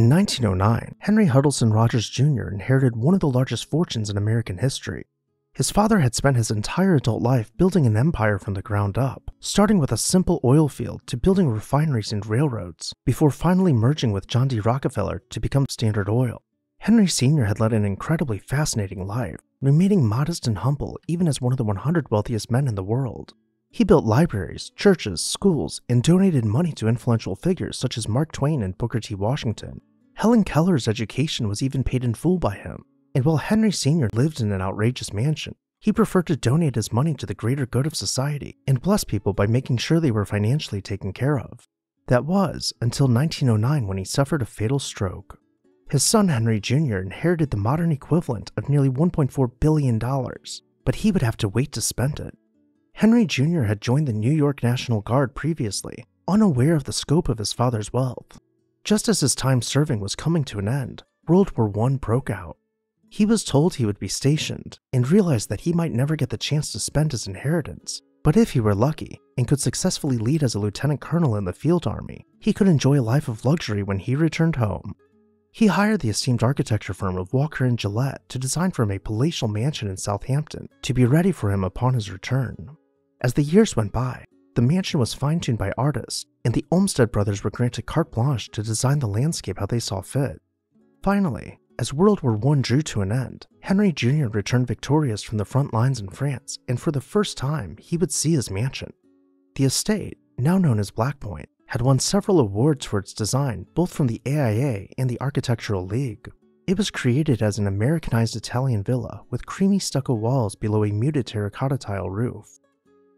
In 1909, Henry Huttleston Rogers Jr. inherited one of the largest fortunes in American history. His father had spent his entire adult life building an empire from the ground up, starting with a simple oil field to building refineries and railroads, before finally merging with John D. Rockefeller to become Standard Oil. Henry Sr. had led an incredibly fascinating life, remaining modest and humble even as one of the 100 wealthiest men in the world. He built libraries, churches, schools, and donated money to influential figures such as Mark Twain and Booker T. Washington. Helen Keller's education was even paid in full by him, and while Henry Sr. lived in an outrageous mansion, he preferred to donate his money to the greater good of society and bless people by making sure they were financially taken care of. That was until 1909 when he suffered a fatal stroke. His son Henry Jr. inherited the modern equivalent of nearly $1.4 billion, but he would have to wait to spend it. Henry Jr. had joined the New York National Guard previously, unaware of the scope of his father's wealth. Just as his time serving was coming to an end, World War I broke out. He was told he would be stationed and realized that he might never get the chance to spend his inheritance. But if he were lucky and could successfully lead as a lieutenant colonel in the field army, he could enjoy a life of luxury when he returned home. He hired the esteemed architecture firm of Walker and Gillette to design for him a palatial mansion in Southampton to be ready for him upon his return. As the years went by, the mansion was fine tuned by artists, and the Olmsted brothers were granted carte blanche to design the landscape how they saw fit. Finally, as World War I drew to an end, Henry Jr. returned victorious from the front lines in France, and for the first time, he would see his mansion. The estate, now known as Black Point, had won several awards for its design both from the AIA and the Architectural League. It was created as an Americanized Italian villa with creamy stucco walls below a muted terracotta tile roof.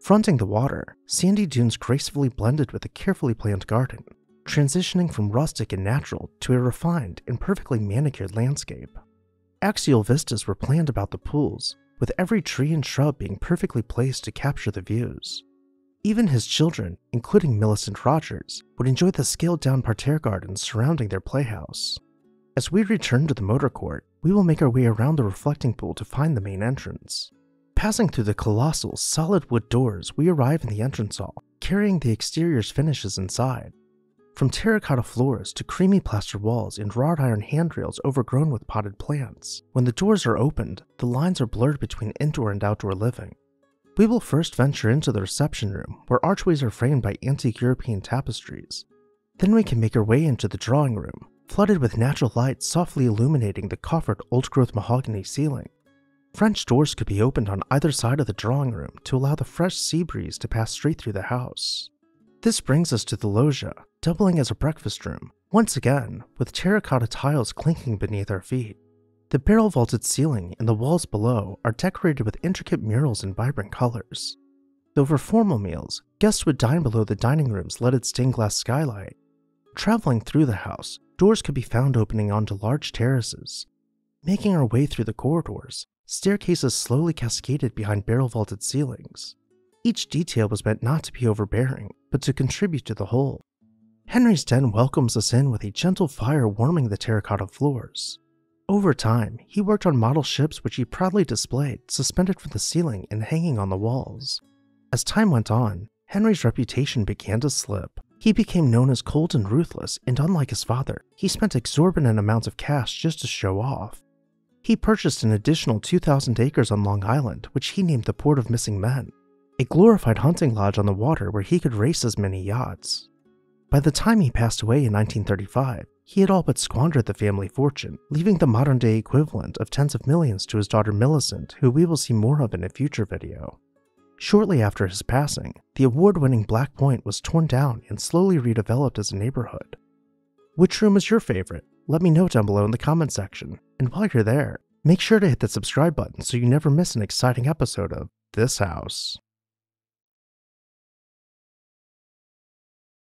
Fronting the water, sandy dunes gracefully blended with a carefully planned garden, transitioning from rustic and natural to a refined and perfectly manicured landscape. Axial vistas were planned about the pools, with every tree and shrub being perfectly placed to capture the views. Even his children, including Millicent Rogers, would enjoy the scaled down parterre gardens surrounding their playhouse. As we return to the motor court, we will make our way around the reflecting pool to find the main entrance. Passing through the colossal, solid wood doors, we arrive in the entrance hall, carrying the exterior's finishes inside. From terracotta floors to creamy plaster walls and wrought iron handrails overgrown with potted plants, when the doors are opened, the lines are blurred between indoor and outdoor living. We will first venture into the reception room, where archways are framed by antique European tapestries. Then we can make our way into the drawing room, flooded with natural light softly illuminating the coffered old growth mahogany ceiling. French doors could be opened on either side of the drawing room to allow the fresh sea breeze to pass straight through the house. This brings us to the loggia, doubling as a breakfast room, once again with terracotta tiles clinking beneath our feet. The barrel vaulted ceiling and the walls below are decorated with intricate murals in vibrant colors. Though for formal meals, guests would dine below the dining room's leaded stained glass skylight. Traveling through the house, doors could be found opening onto large terraces. Making our way through the corridors, staircases slowly cascaded behind barrel vaulted ceilings. Each detail was meant not to be overbearing, but to contribute to the whole. Henry's den welcomes us in with a gentle fire warming the terracotta floors. Over time, he worked on model ships which he proudly displayed, suspended from the ceiling and hanging on the walls. As time went on, Henry's reputation began to slip. He became known as cold and ruthless, and unlike his father, he spent exorbitant amounts of cash just to show off. He purchased an additional 2,000 acres on Long Island, which he named the Port of Missing Men, a glorified hunting lodge on the water where he could race as many yachts. By the time he passed away in 1935, he had all but squandered the family fortune, leaving the modern day equivalent of tens of millions to his daughter Millicent, who we will see more of in a future video. Shortly after his passing, the award winning Black Point was torn down and slowly redeveloped as a neighborhood. Which room is your favorite? Let me know down below in the comment section. And while you're there, make sure to hit the subscribe button so you never miss an exciting episode of This House.